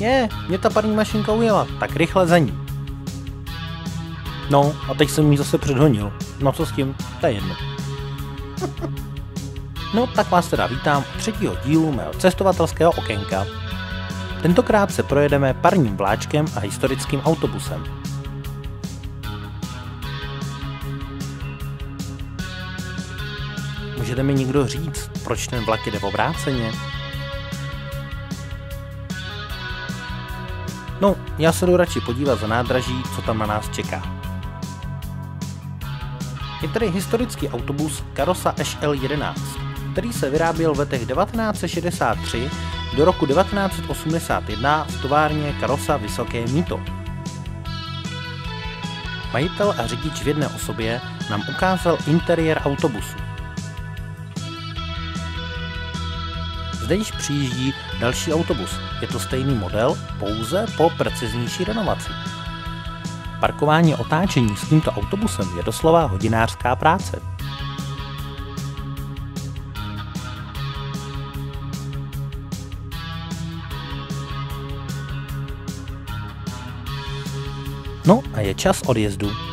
Je, mě ta parní mašinka ujela, tak rychle za ní. No, a teď jsem jí zase předhonil. No co s tím, to je jedno. No, tak vás teda vítám u třetího dílu mého cestovatelského okénka. Tentokrát se projedeme parním vláčkem a historickým autobusem. Můžete mi někdo říct, proč ten vlak jde obráceně? No, já se jdu radši podívat za nádraží, co tam na nás čeká. Je tady historický autobus Karosa SL11, který se vyráběl v letech 1963 do roku 1981 v továrně Karosa Vysoké Míto. Majitel a řidič v jedné osobě nám ukázal interiér autobusu. Zde již přijíždí další autobus. Je to stejný model, pouze po preciznější renovaci. Parkování otáčení s tímto autobusem je doslova hodinářská práce. No a je čas odjezdu.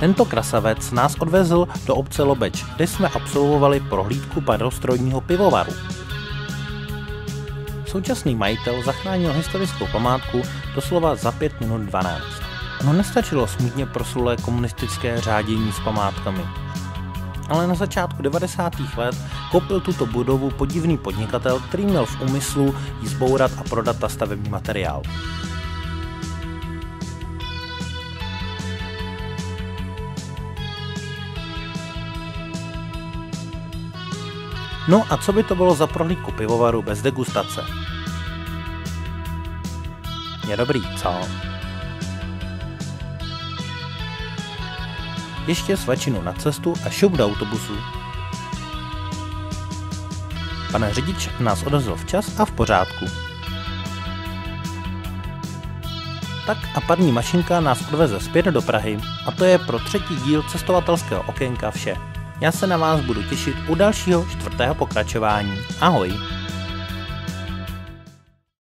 Tento krasavec nás odvezl do obce Lobeč, kde jsme absolvovali prohlídku padostrojního pivovaru. Současný majitel zachránil historickou památku doslova za 5 minut 12. No nestačilo smutně proslulé komunistické řádění s památkami. Ale na začátku 90. let koupil tuto budovu podivný podnikatel, který měl v úmyslu ji zbourat a prodat ta stavební materiál. No a co by to bylo za prohlídku pivovaru bez degustace? Je dobrý, co? Ještě svačinu na cestu a šup do autobusu. Pane řidič nás odezl včas a v pořádku. Tak a parní mašinka nás odveze zpět do Prahy a to je pro třetí díl cestovatelského okénka vše. Já se na vás budu těšit u dalšího čtvrtého pokračování. Ahoj!